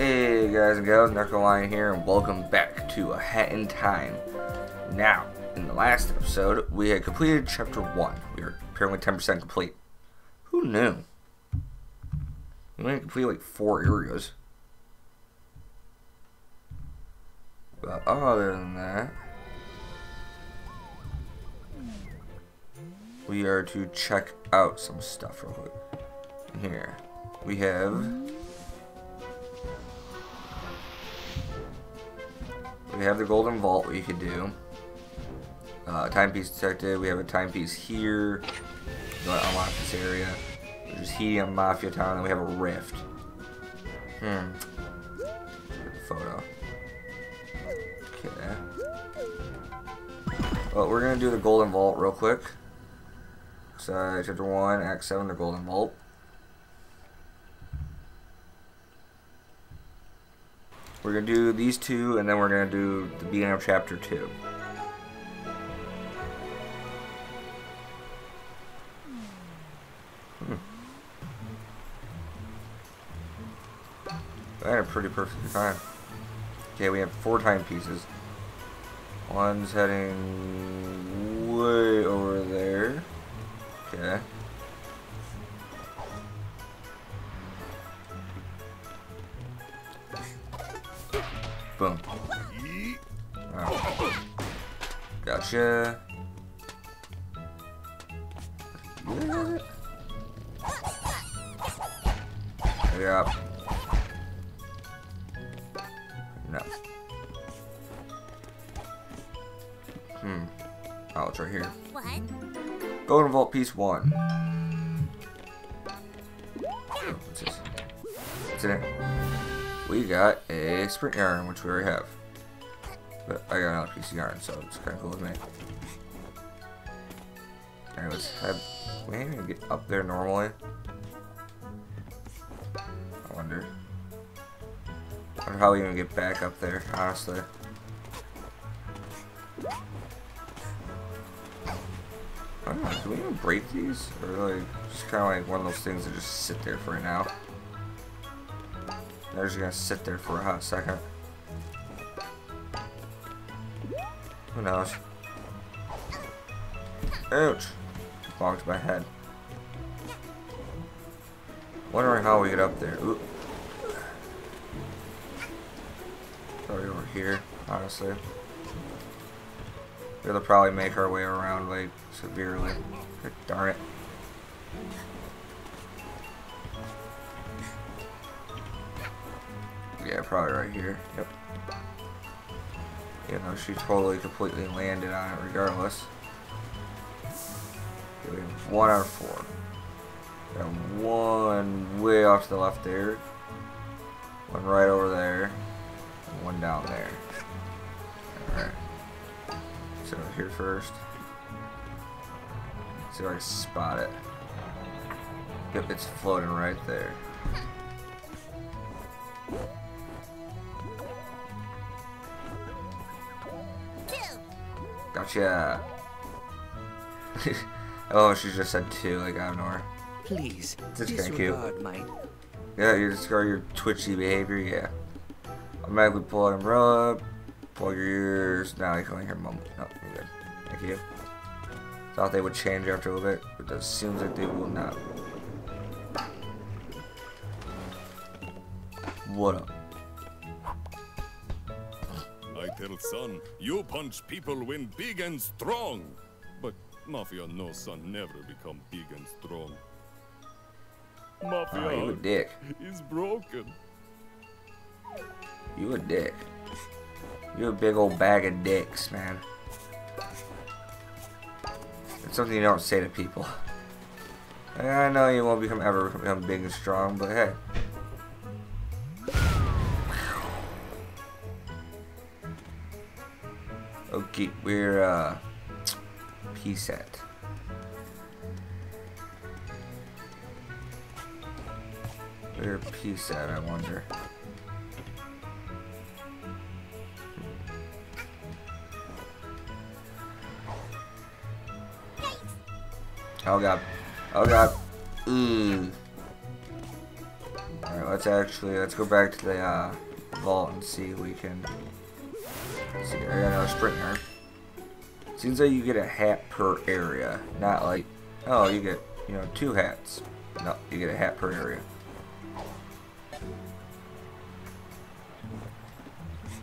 Hey guys and gals, Necro Lion here, and welcome back to A Hat in Time. Now, in the last episode, we had completed chapter 1. We were apparently 10% complete. Who knew? We only complete like 4 areas. But other than that, we are to check out some stuff real quick. Here, we have we have the golden vault we could do. Uh, timepiece detected. We have a timepiece here. Going to unlock this area. There's Helium Mafia Town, and we have a rift. Hmm. Photo. Okay. Well, we're gonna do the golden vault real quick. So, chapter 1, Act 7, the golden vault. We're going to do these two, and then we're going to do the beginning of chapter 2. Hmm. Are pretty perfectly fine. Okay, we have four timepieces. One's heading way over there. Okay. Boom. Gotcha. Yeah. Yep. No. Hmm. Oh, it's right here. What? Golden Vault Piece 1. Got a sprint yarn, which we already have. But I got another piece of yarn, so it's kind of cool with me. Alright, let's head. We ain't even get up there normally. I wonder. I wonder how we even get back up there, honestly. I don't know, do we even break these? Or like, just kind of like one of those things that just sit there for now? They're just gonna sit there for a hot second. Who knows? Ouch! Bonked my head. Wondering how we get up there. Ooh. Probably over here, honestly. We'll probably make our way around like severely. Darn it. Yeah, probably right here. Yep. You know, she totally completely landed on it regardless. We have one out of four. Got one way off to the left there. One right over there. And one down there. Alright. So here first. See if I can spot it. Yep, it's floating right there. Gotcha. oh, she just said two, like I don't know her. Please, This is kinda cute. my Yeah, you discard your twitchy behavior, yeah. Automatically pull out umbrella, plug your ears. Now you can only hear mumble. No, oh, you're good. Thank you. Thought they would change after a little bit, but it seems like they will not. What up? I tell son, you punch people when big and strong. But Mafia no son never become big and strong. Mafia Oh, you a dick. is broken. You a dick. You a big old bag of dicks, man. It's something you don't say to people. I know you won't become ever become big and strong, but hey. We're uh P set. We're P set, I wonder. Oh god. Oh god. Ooh. Alright, let's actually, let's go back to the uh, vault and see if we can... See, I got another sprint yard. Seems like you get a hat per area, not like, oh, you get, you know, two hats. No, you get a hat per area.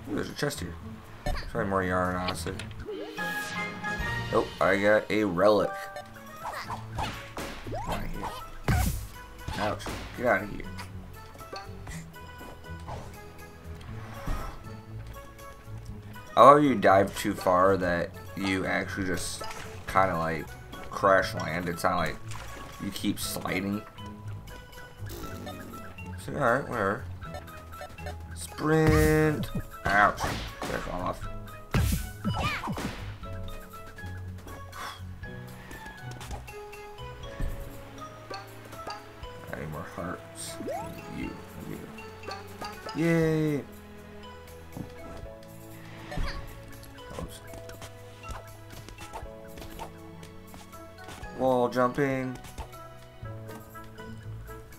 Ooh, there's a chest here. Try more yarn, honestly. Oh, I got a relic. Get out of here. Ouch. Get out of here. I love you dive too far that you actually just kind of like crash land. It's not like you keep sliding. So, alright, whatever. Sprint. Ouch. Back off. Need more hearts. You, you. Yay! Jumping.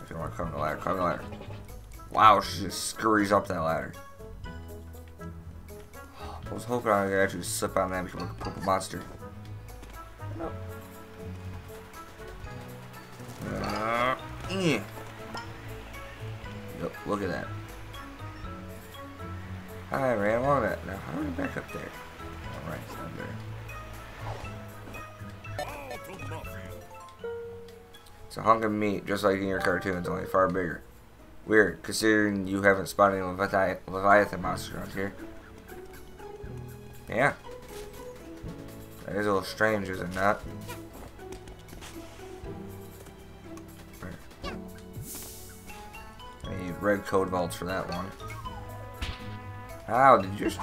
If you want to climb the ladder, climb the ladder. Wow, she just scurries up that ladder. I was hoping I could actually slip on that and become a purple monster. Of meat, just like in your cartoons, only far bigger. Weird, considering you haven't spotted any Levithi- Leviathan monsters around here. Yeah. That is a little strange, is it not? I need red code vaults for that one. Ow, did you just...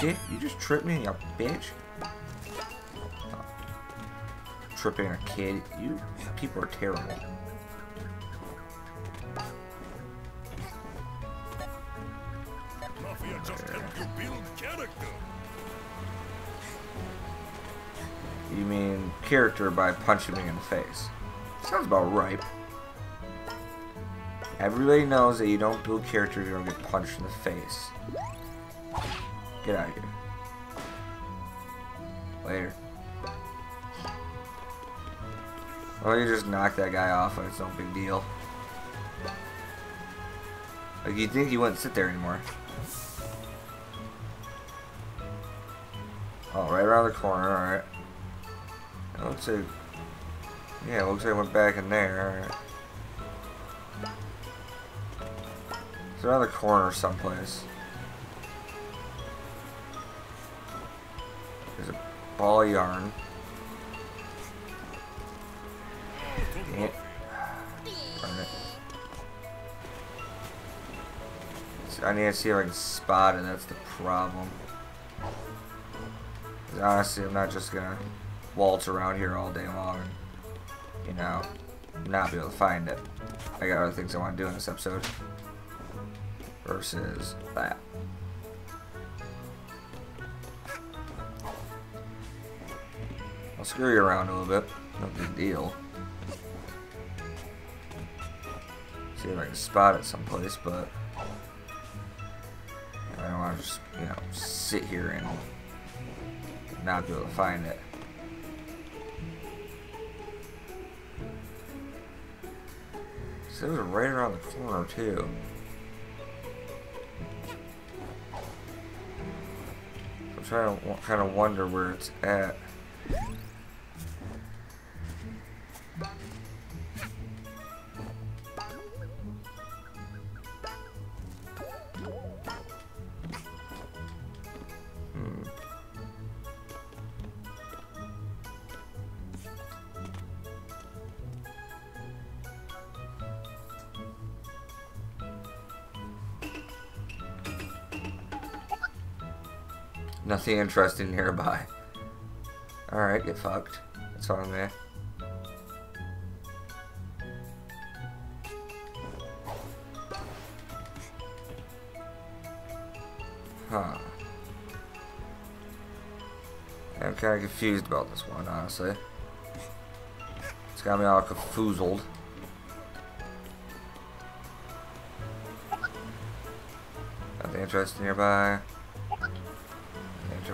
Did you just trip me, you bitch? Tripping a kid. You people are terrible. Mafia just help you build character. You mean character by punching me in the face. Sounds about right. Everybody knows that you don't build character if you don't get punched in the face. Get out of here. Later. Well, you just knock that guy off and it's no big deal. Like, you'd think he wouldn't sit there anymore. Oh, right around the corner, alright. It looks like... Yeah, it looks like I went back in there, alright. It's around the corner someplace. There's a ball of yarn. I need to see if I can spot it, that's the problem. honestly, I'm not just gonna waltz around here all day long and, you know, not be able to find it. I got other things I want to do in this episode. Versus that. I'll screw you around a little bit. No big deal. See if I can spot it someplace, but Just, you know, sit here and not be able to find it. So it was right around the corner too. I'm trying to kind of wonder where it's at. Nothing interesting nearby. Alright, get fucked. That's I'm there. Huh. I'm kind of confused about this one, honestly. It's got me all confoozled. Interesting nearby.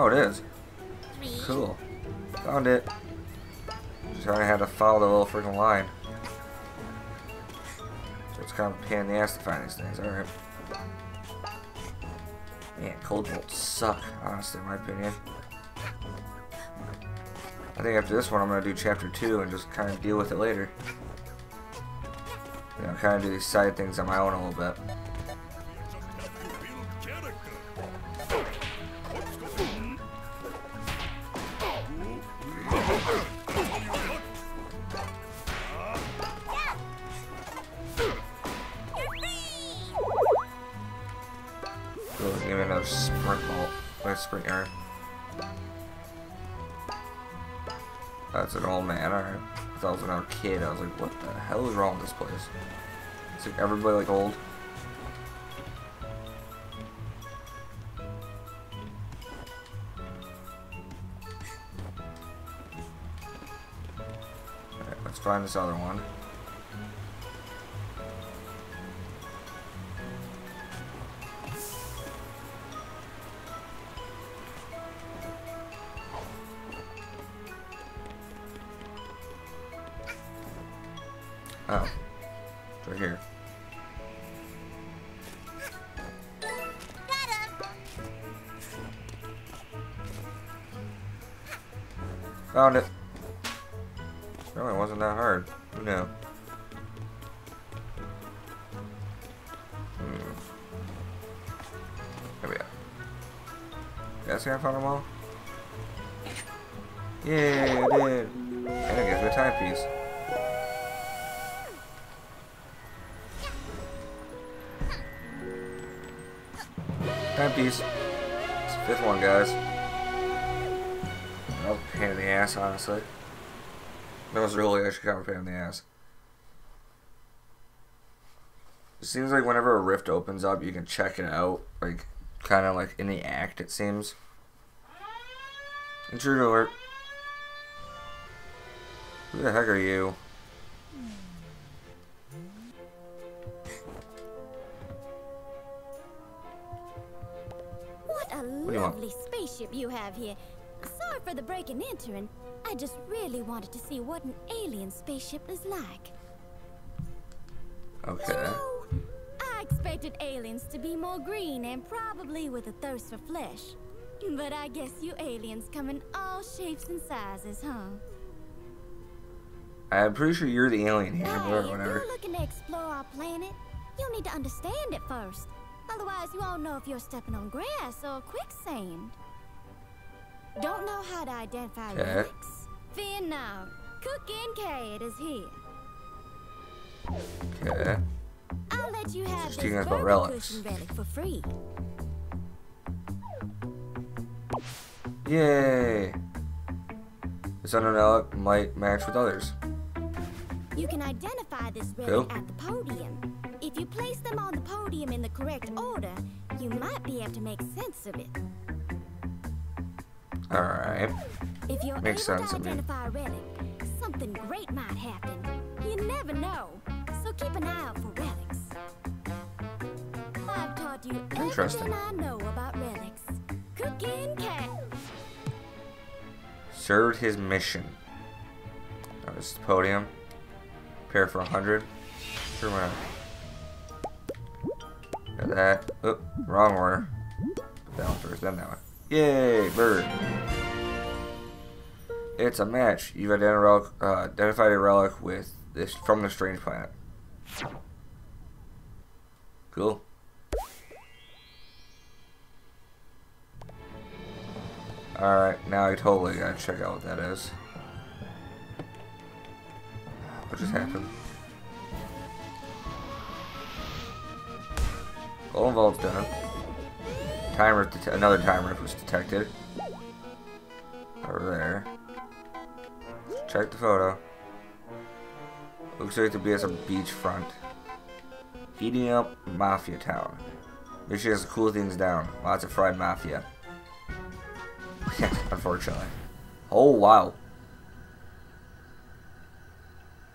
Oh, it is. Cool. Found it. Just I had to follow the little freaking line. So it's kind of a pain in the ass to find these things. Alright. Man, cold bolts suck, honestly, in my opinion. I think after this one, I'm going to do chapter 2 and just kind of deal with it later. You know, kind of do these side things on my own a little bit. It's like everybody like old. Let's find this other one. Honestly. That was really actually kind of a pain in the ass. It seems like whenever a rift opens up, you can check it out, like, kind of like in the act, it seems. Intruder alert. Who the heck are you? What a do you want? lovely spaceship you have here. Sorry for the break and entering. I just really wanted to see what an alien spaceship is like. Okay. Oh, I expected aliens to be more green and probably with a thirst for flesh. But I guess you aliens come in all shapes and sizes, huh? I'm pretty sure you're the alien here, Hey, or if whatever. you're looking to explore our planet, you need to understand it first. Otherwise, you won't know if you're stepping on grass or quicksand. Don't know how to identify Okay. relics? Fear now. Cook and is here. Okay. I'll let you have Just this about relics. Relic for free. Yay! This unknown relic might match with others. You can identify this relic Cool. at the podium. If you place them on the podium in the correct order, you might be able to make sense of it. Alright. If you're Makes sense, to identify a relic, something great might happen. You never know, so keep an eye out for relics. I've taught you Interesting. I know about relics. Cooking cat. Served his mission. Oh, this is the podium. Pair for 100. Sure, why not? That. Oh, wrong order. Put that one first, then that one. Yay, bird. It's a match. You've identified a relic, uh, identified a relic with this from the strange planet. Cool. Alright, now I totally gotta check out what that is. What just happened? Golden Vault's done. Timer, another timer was detected. Over there. Check the photo. Looks like to be as a beachfront. Heating up Mafia Town. Make sure to cool things down. Lots of fried mafia. Unfortunately. Oh wow.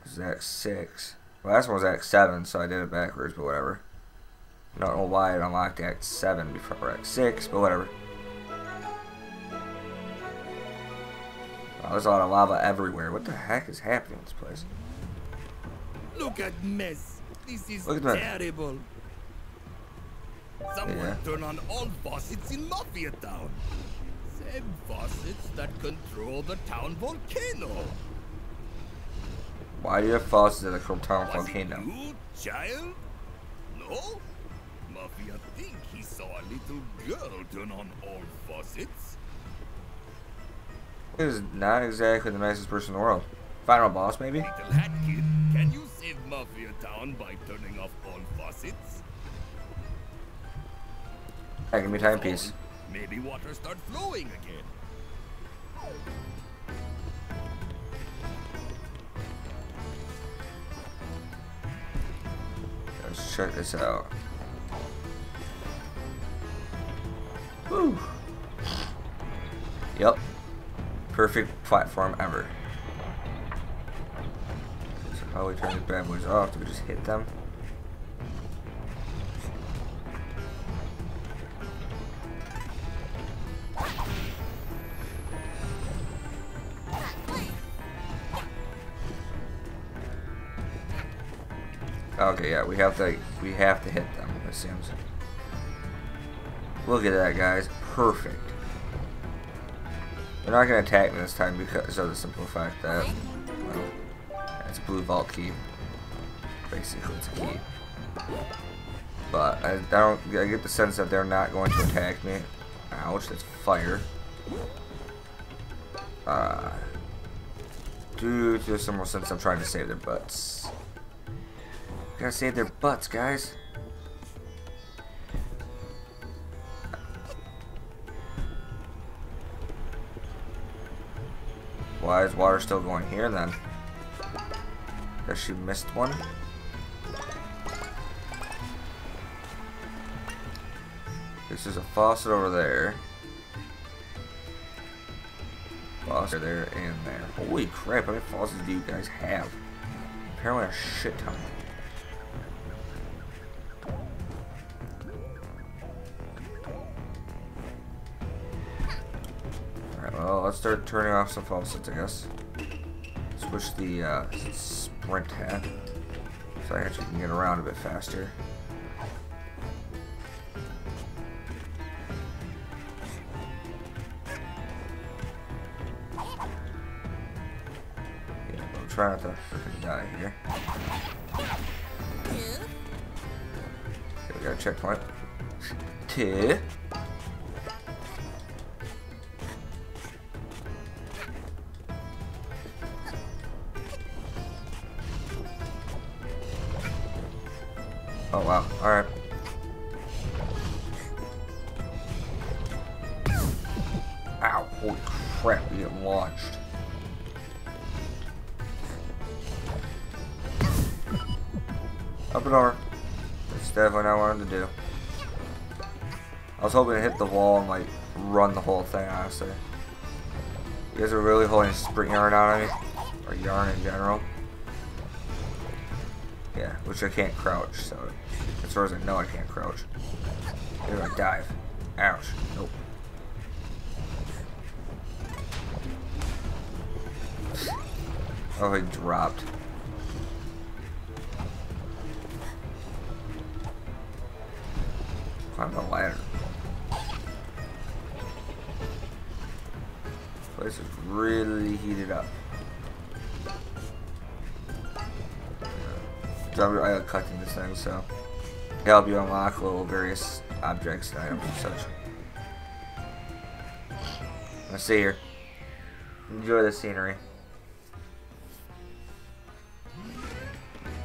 This is Act 6. Last one was Act 7, so I did it backwards, but whatever. I don't know why it unlocked Act 7 before Act 6, but whatever. Oh, there's a lot of lava everywhere. What the heck is happening in this place? Look at mess. This is Look at that. terrible. Someone Yeah. turn on all faucets in Mafia Town. Same faucets that control the town volcano. Why do you have faucets at the Town Was volcano? it you, child? No? Little girl turn on all faucets. This is not exactly the nicest person in the world. Final boss, maybe? Little hat kid, can you save Mafia Town by turning off all faucets? Hey, give me timepiece. Maybe water start flowing again. Let's check this out. Woo! Yep. Perfect platform ever. So how we turn these bad boys off? Do we just hit them? Okay, yeah, we have to we have to hit them, it seems. Look at that guys. Perfect. They're not gonna attack me this time because of the simple fact that well, it's blue vault key. Basically it's a key. But I don't I get the sense that they're not going to attack me. Ouch, that's fire. Uh due to some more sense I'm trying to save their butts. Gotta save their butts, guys. Why is water still going here then? Guess she missed one? This is a faucet over there. Faucet there and there. Holy crap, how many faucets do you guys have? Apparently a shit ton. Start turning off some faucets, I guess. Switch the uh, sprint hat so I actually can get around a bit faster. Yeah, I'm trying not to freaking die here. Okay, we got a checkpoint. Two. Up and over. That's definitely not what I wanted to do. I was hoping to hit the wall and like run the whole thing, honestly. You guys are really holding sprint yarn out on me? Or yarn in general? Yeah, which I can't crouch, so as far as I know I can't crouch. They're dive. Ouch. Nope. Oh, he dropped. Climb the ladder. This place is really heated up. So I'm- I got collecting this thing, so it'll you unlock little various objects and items and such. Let's see here. Enjoy the scenery.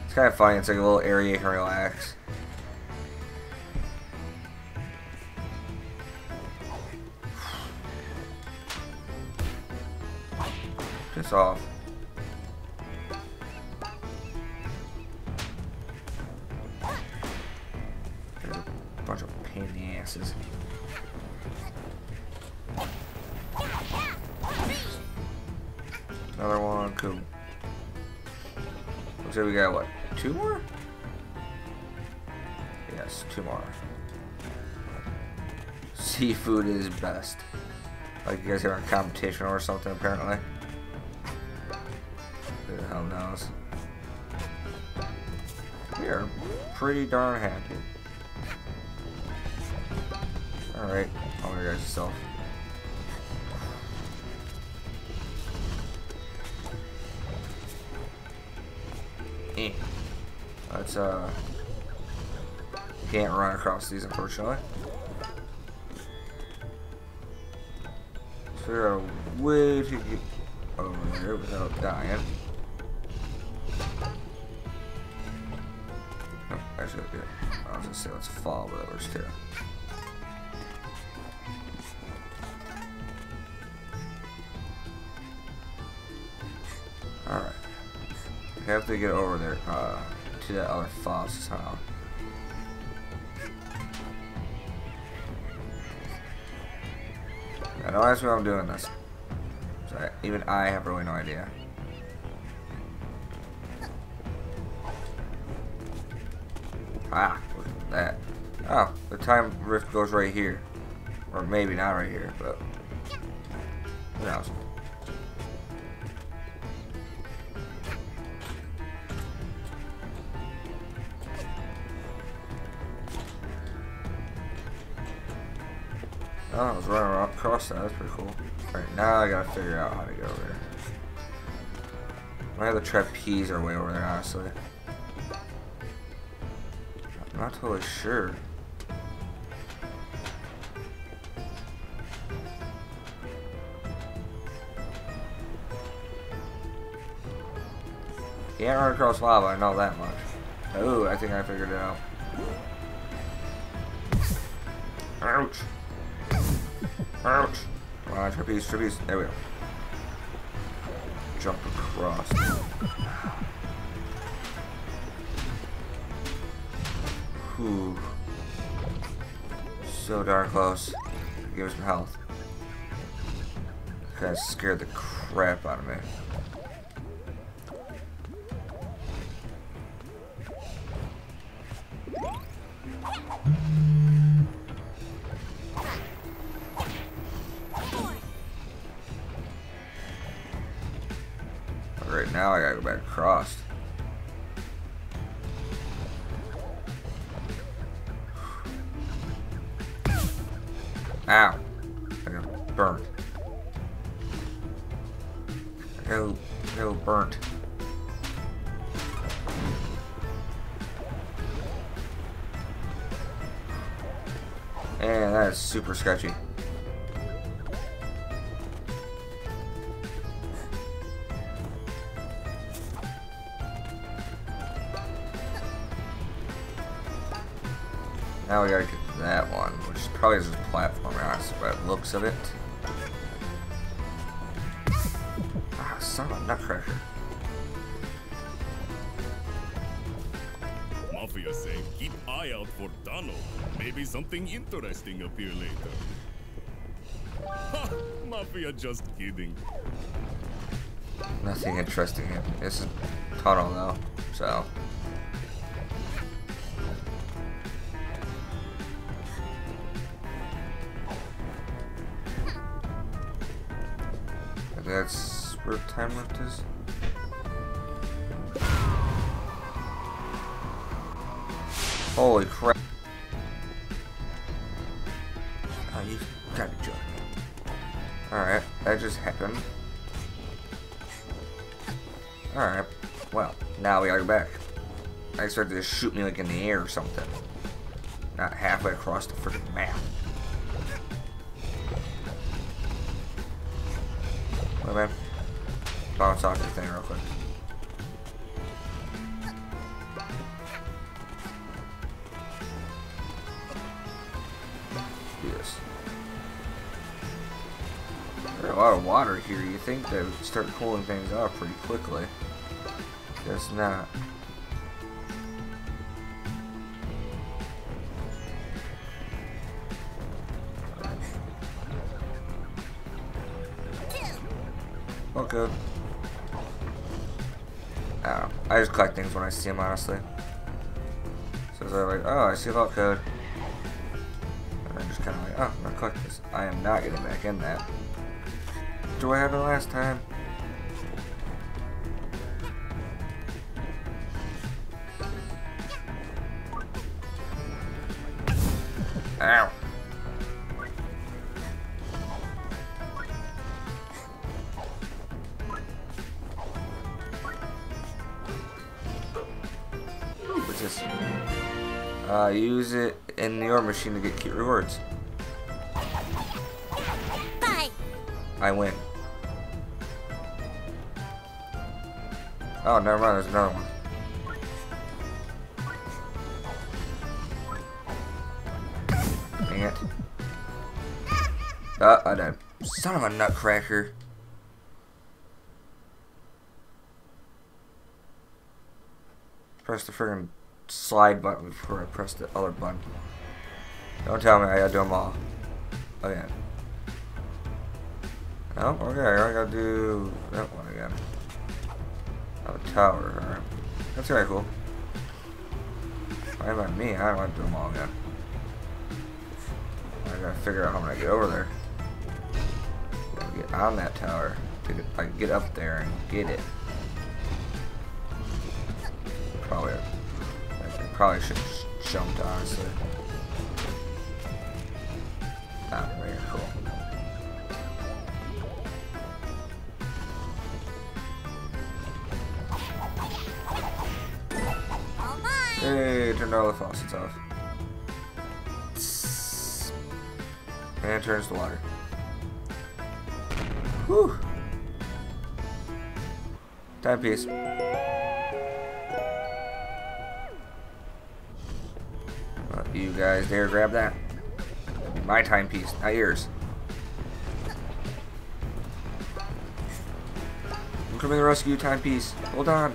It's kind of funny. It's like a little area you can relax. Piss off. There's a bunch of pain in the asses. Another one, cool. Looks like we got what? Two more? Yes, two more. Seafood is best. Like you guys are in competition or something apparently. Knows? We are pretty darn happy. Alright, all your guys' stuff. Eh. Let's uh can't run across these unfortunately. So there a way to get over there without dying. Actually, yeah. I was gonna say let's follow those too. Alright. We have to get over there, uh, to that other foss somehow. I don't ask why I'm doing this. So I, even I have really no idea. Time rift goes right here. Or maybe not right here, but who knows? Oh, I was running across that. That's pretty cool. Alright, now I gotta figure out how to get over there. I have the trapeze are way over there, honestly. I'm not totally sure. Can't run across lava, I know that much. Oh, I think I figured it out. Ouch. Ouch. Come on, trapeze, trapeze. There we go. Jump across. Whew. So darn close. Give us some health. Kinda scared the crap out of me. I got burnt. And that is super sketchy. Now we gotta get that one, which is probably just a platform, honestly, by the looks of it. Of a. Mafia say keep eye out for Dano. Maybe something interesting appear later. Ha! Mafia just kidding. Nothing interesting here. This is tunnel though, so. Is. Holy crap. Oh, you gotta. Alright, that just happened. Alright, well, now we gotta go back. I expected to shoot me like in the air or something. Not halfway across the freaking map. Wait, man want talk to the real quick. There's a lot of water here. You think they would start cooling things off pretty quickly. Guess not. I see them, honestly. So they're like, oh, I see a vault code. And I'm just kind of like, oh, I'm gonna collect this. I am not getting back in that. Do I have it last time? Cute rewards. Bye. I win. Oh, never mind. There's another one. Dang it. Uh, I died. Son of a nutcracker. Press the friggin' slide button before I press the other button. Don't tell me I gotta do them all. Oh, again. Oh, okay, I gotta do that one again. Oh, tower, alright. That's very cool. Why about me? I don't want to do them all again. I gotta figure out how I'm gonna get over there. Gotta get on that tower. To get, get up there and get it. Probably, I probably should have jumped, honestly. Ah, very cool. Hey, turned all the faucets off. And turns the water. Whew. Timepiece. You guys dare grab that? My timepiece, not yours. I'm coming to rescue timepiece. Hold on.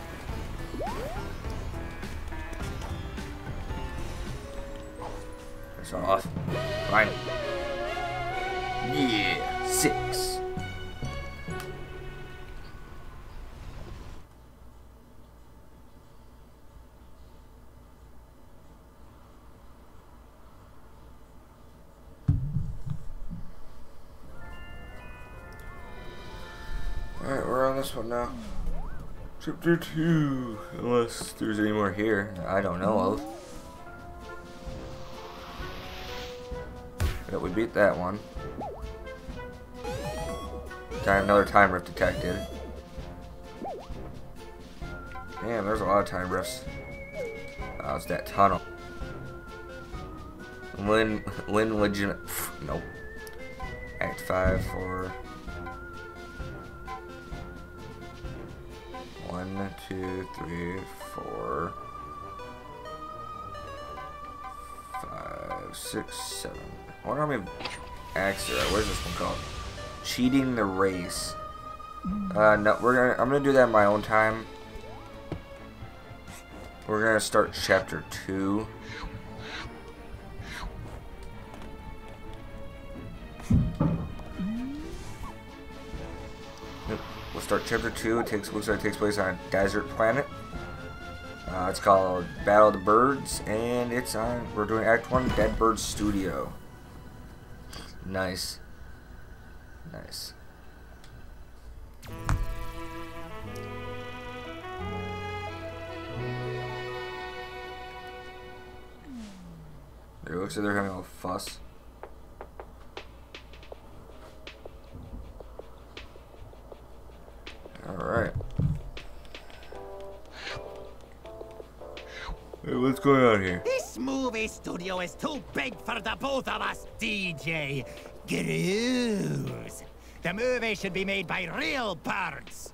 It's off. Fine. Yeah, six. Now. Chapter 2. Unless there's any more here I don't know of. But we beat that one. Time, another time rift detected. Damn, there's a lot of time rifts. Oh, it's that tunnel. Win, win legit. Nope. Act 5 for. Two, three, four, five, six, seven. I wonder how many acts there are. What is this one called? Cheating the race. Uh, no, we're gonna. I'm gonna do that in my own time. We're gonna start chapter two. Start chapter two. It takes looks like it takes place on a desert planet. Uh, it's called Battle of the Birds, and it's on. We're doing Act One, Dead Bird Studio. Nice. Nice. It looks like they're having a fuss. Alright. Hey, what's going on here? This movie studio is too big for the both of us, DJ. Grooves. The movie should be made by real birds.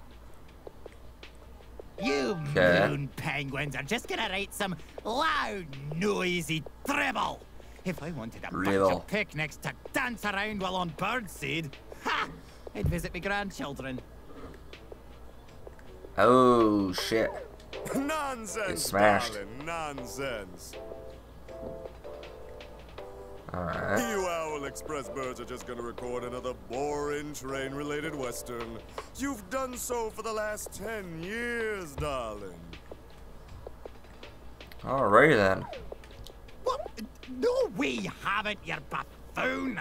You Okay. moon penguins are just gonna write some loud, noisy dribble. If I wanted a bunch Real. of picnics to dance around while on birdseed, ha! I'd visit my grandchildren. Oh shit. Nonsense, smashed. darling, nonsense. Alright. You Owl Express birds are just gonna record another boring train-related western. You've done so for the last ten years, darling. Alrighty then. What? No, we haven't, you buffoon!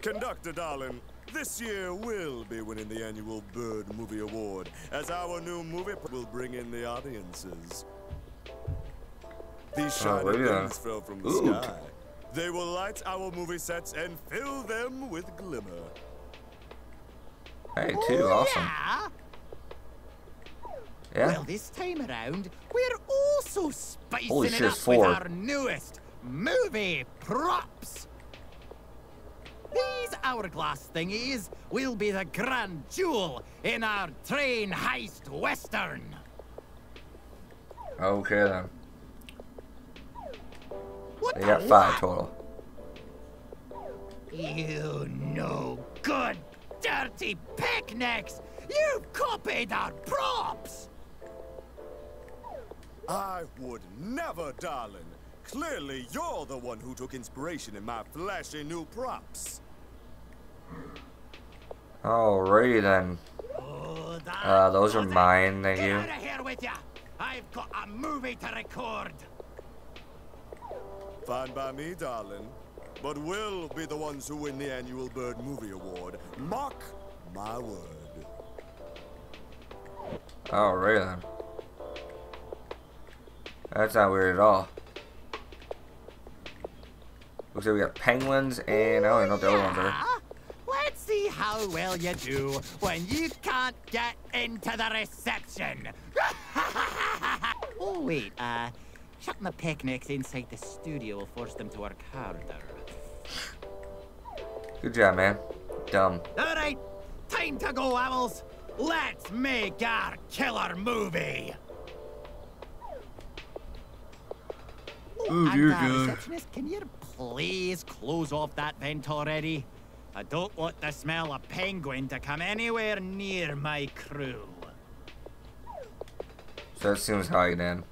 Conductor, darling, this year we'll be winning the annual Bird Movie Award, as our new movie will bring in the audiences. These oh, shiny Oh, yeah. things fell from the Ooh. sky. They will light our movie sets and fill them with glimmer. Hey, two, Oh, awesome. Yeah? Yeah. Well, this time around, we're also spicing Holy it shit, up it's with our newest movie props. These hourglass thingies will be the grand jewel in our train heist western. Okay then. What They got five total. You no good, dirty picnics! You've copied our props! I would never, darling. Clearly, you're the one who took inspiration in my flashy new props. Alrighty then. Oh, Uh, those are mine, thank you. out of here with ya! I've got a movie to record. Fine by me, darling. But we'll be the ones who win the annual Bird Movie Award. Mark my word. Alrighty then. That's not weird at all. Looks like we got penguins and I don't even know what the other ones are. Yeah? Let's see how well you do when you can't get into the reception. oh, wait, uh, shutting the picnics inside the studio will force them to work harder. Good job, man. Dumb. All right, time to go, Owls. Let's make our killer movie. Ooh, and, dear uh, God. receptionist, can you please close off that vent already? I don't want the smell of penguin to come anywhere near my crew. So that seems high I get in.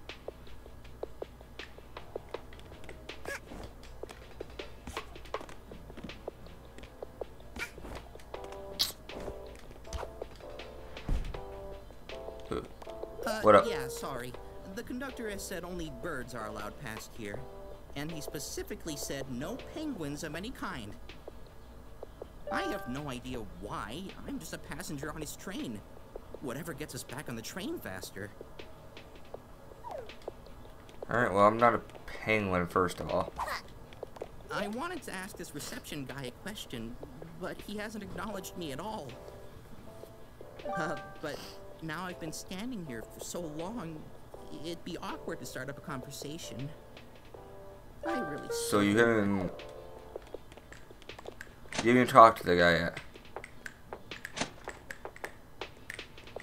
Uh, What up? Yeah, sorry. The conductor has said only birds are allowed past here. And he specifically said no penguins of any kind. I have no idea why. I'm just a passenger on his train. Whatever gets us back on the train faster. Alright, well, I'm not a penguin, first of all. I wanted to ask this reception guy a question, but he hasn't acknowledged me at all. Uh, but now I've been standing here for so long, it'd be awkward to start up a conversation. I really So you haven't... You haven't even talked to the guy yet.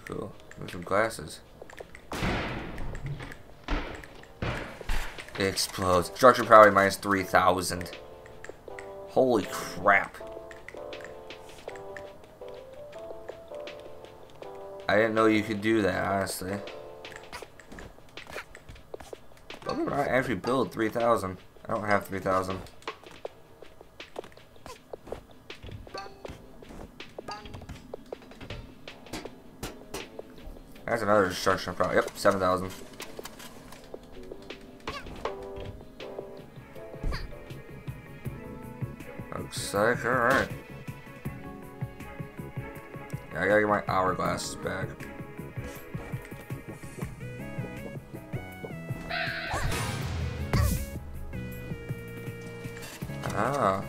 Cool. Some glasses. It explodes. Structure probably minus 3,000. Holy crap. I didn't know you could do that, honestly. At I actually build 3,000. I don't have 3,000. Another destruction problem. Yep, 7,000. Looks like, alright. Yeah, I gotta get my hourglasses back. Ah.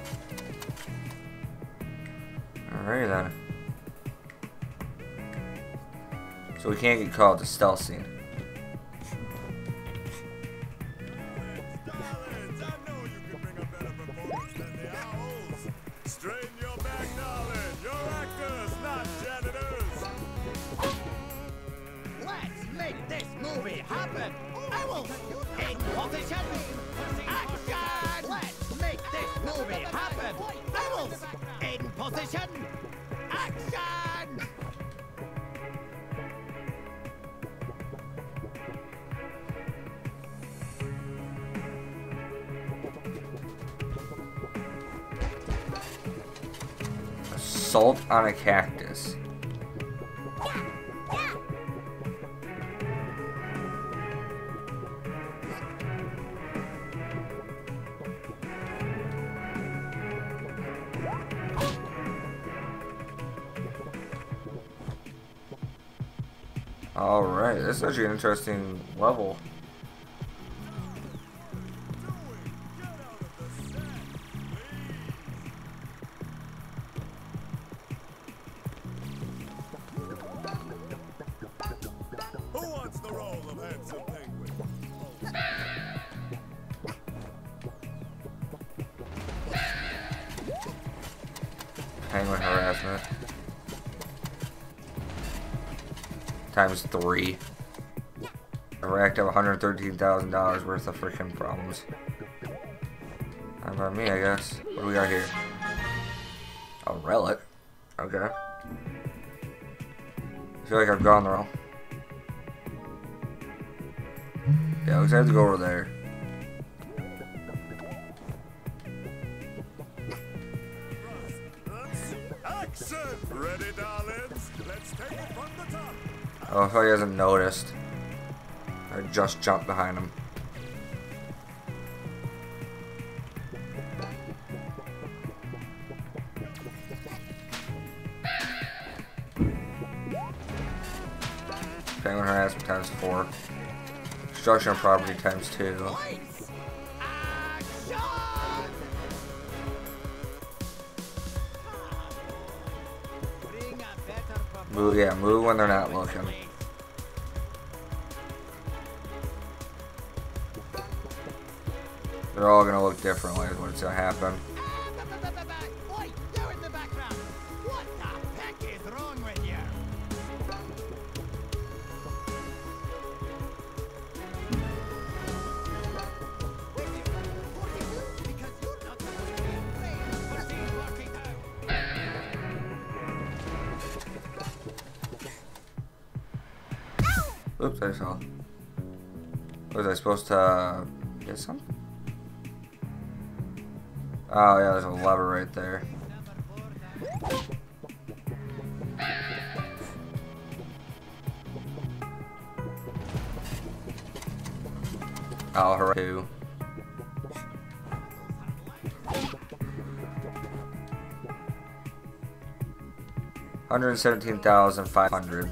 Movie happen. I will take position. Action. Assault on a cactus. Alright, this is actually an interesting level. Three. I racked up $113,000 worth of freaking problems. How about me, I guess? What do we got here? A relic. Okay. I feel like I've gone wrong. Yeah, looks like I have to go over there. Ready, darlings? Let's take it from the top. Oh, thought he hasn't noticed. I just jumped behind him. Penguin harassment times four. Destruction of property times two. Move, yeah, move when they're not looking. Not supposed to be afraid of machine working out. Oops, I saw. Was I supposed to uh, get some? Oh yeah, there's a lever right there. Oh, hooray. Hundred seventeen thousand five hundred.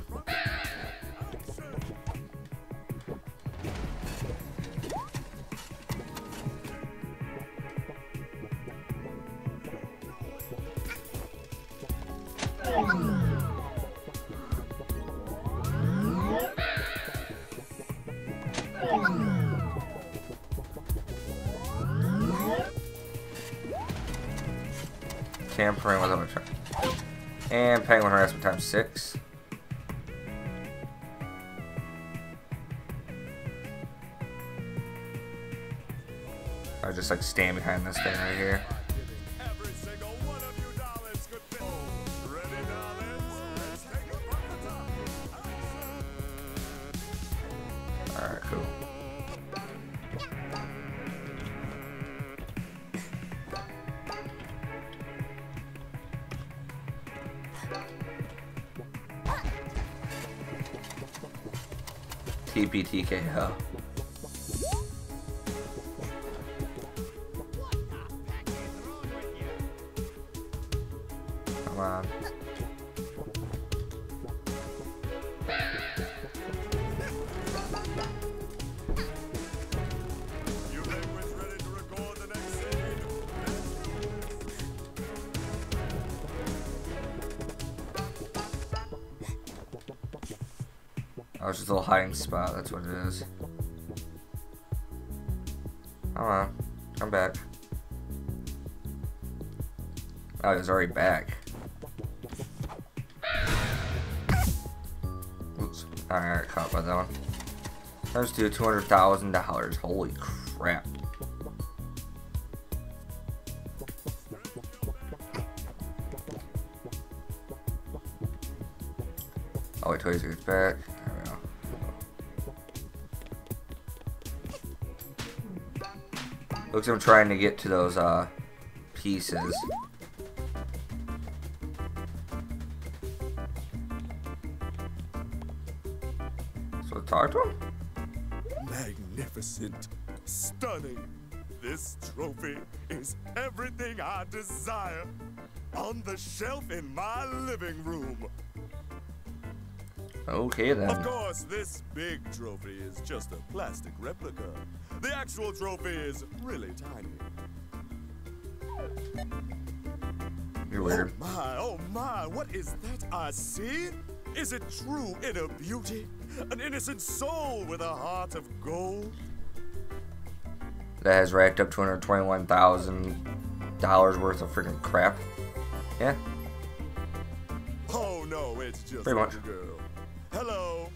Times six. I just like stand behind this thing right here. TPTKO. Come Oh, it's just a little hiding spot. That's what it is. Come on. Come back. Oh, he's already back. Oops. I got caught by that one. Let's do $200,000. Holy crap. I'm trying to get to those uh, pieces. So talk to him? Magnificent. Stunning. This trophy is everything I desire. On the shelf in my living room. Okay then. Of course, this big trophy is just a plastic replica. The actual trophy is really tiny. You're weird. Oh my, oh my, what is that I see? Is it true inner beauty? An innocent soul with a heart of gold? That has racked up $221,000 worth of freaking crap. Yeah. Oh no, it's just Pretty much. little girl. Hello.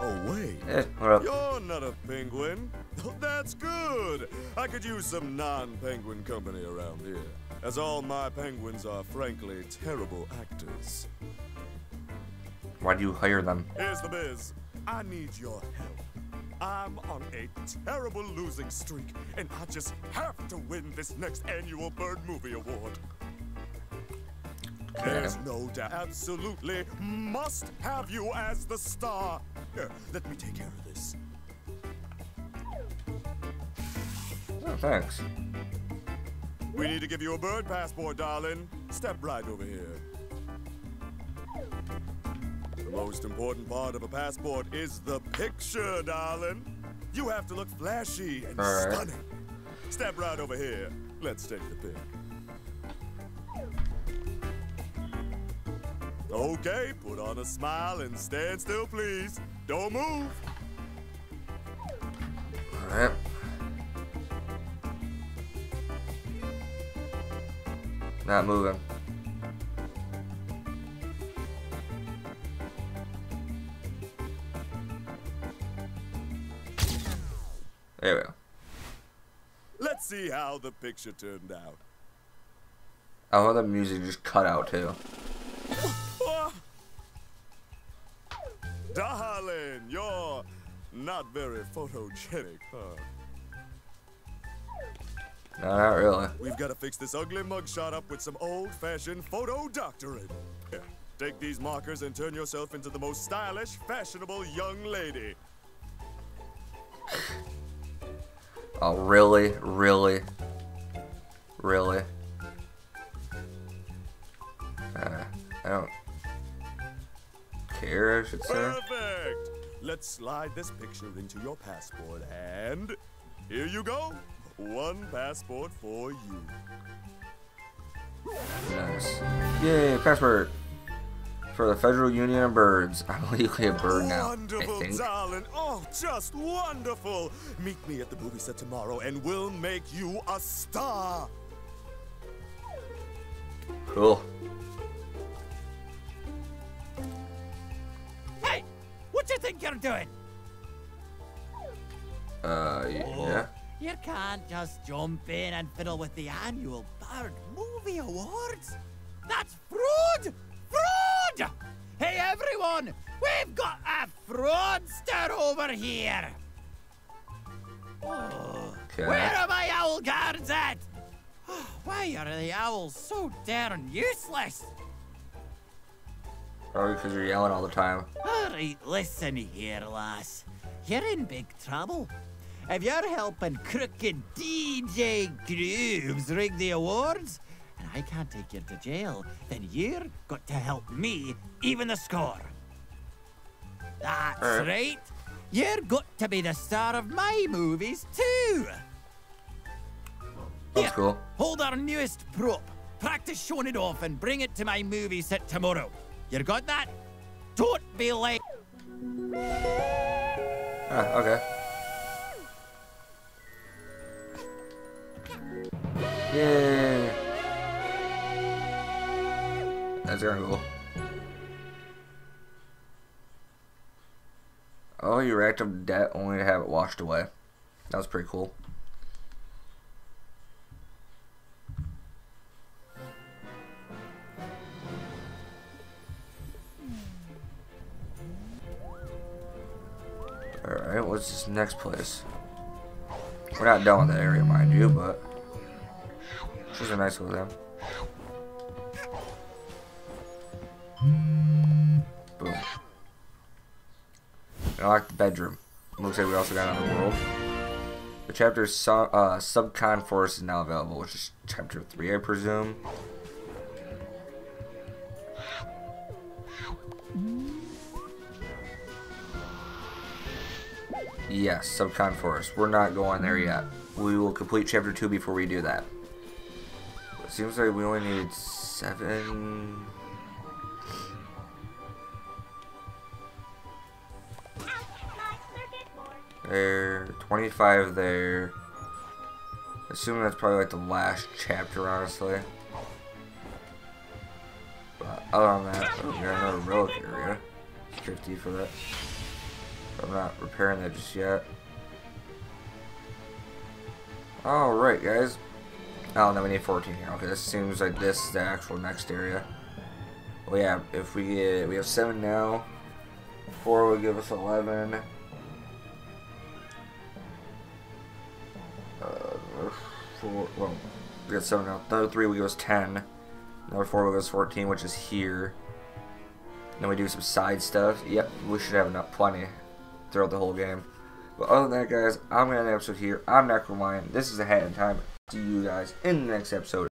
Oh wait. Eh? You're not a penguin. Oh, That's good. I could use some non-penguin company around here, as all my penguins are frankly terrible actors. Why do you hire them? Here's the biz. I need your help. I'm on a terrible losing streak, and I just have to win this next annual Bird Movie Award. There's no doubt. Absolutely must have you as the star. Here, let me take care of this. Oh, thanks. We need to give you a bird passport, darling. Step right over here. The most important part of a passport is the picture, darling. You have to look flashy and right. stunning. Step right over here. Let's take the pic. Okay, put on a smile and stand still, please. Don't move. Alright. Not moving. There we go. Let's see how the picture turned out. I love the music just cut out too. Darling, you're not very photogenic, huh? No, not really. We've got to fix this ugly mugshot up with some old-fashioned photo doctoring. Here, take these markers and turn yourself into the most stylish, fashionable young lady. Oh, really? Really? Really? Uh, I don't I should say. Perfect! Let's slide this picture into your passport, and here you go. One passport for you. Nice. Yay, passport for the Federal Union of Birds. I'm legally a bird now, I Wonderful, darling. Oh, just wonderful. Meet me at the movie set tomorrow, and we'll make you a star. Cool. What you think you're doing? Uh, yeah. You can't just jump in and fiddle with the annual Bird Movie Awards. That's fraud! Fraud! Hey everyone, we've got a fraudster over here. Oh, Okay. where are my owl guards at? Why are the owls so darn useless? Probably because you're yelling all the time. All right, listen here, lass. You're in big trouble. If you're helping crooked DJ Grooves rig the awards, and I can't take you to jail, then you're got to help me even the score. That's right. right. You're got to be the star of my movies too. That's Here, cool. Hold our newest prop. Practice showing it off and bring it to my movie set tomorrow. You got that? Don't be late. Ah, okay. Yay! That's of cool. Oh, you racked up debt only to have it washed away. That was pretty cool. What's this next place? We're not done with that area, mind you, but it's just a nice little them. Boom. I like the bedroom. Looks like we also got another world. The chapter uh, Subcon Forest is now available, which is chapter 3, I presume. Yes, Subcon Forest. We're not going there yet. We will complete chapter 2 before we do that. It seems like we only need 7... There, 25 there. Assuming that's probably like the last chapter, honestly. But other than that, we got another relic area. 50 for that. I'm not repairing that just yet. Alright, guys. Oh, no, we need 14 here. Okay, this seems like this is the actual next area. Well, yeah, if we get, we have 7 now. 4 would give us 11. Uh, four, well, we got 7 now. Another 3 would give us 10. Another 4 would give us 14, which is here. Then we do some side stuff. Yep, we should have enough, plenty throughout the whole game. But other than that, guys, I'm going to end the episode here. I'm Necro Lion. This is a Hat in Time. See you guys in the next episode.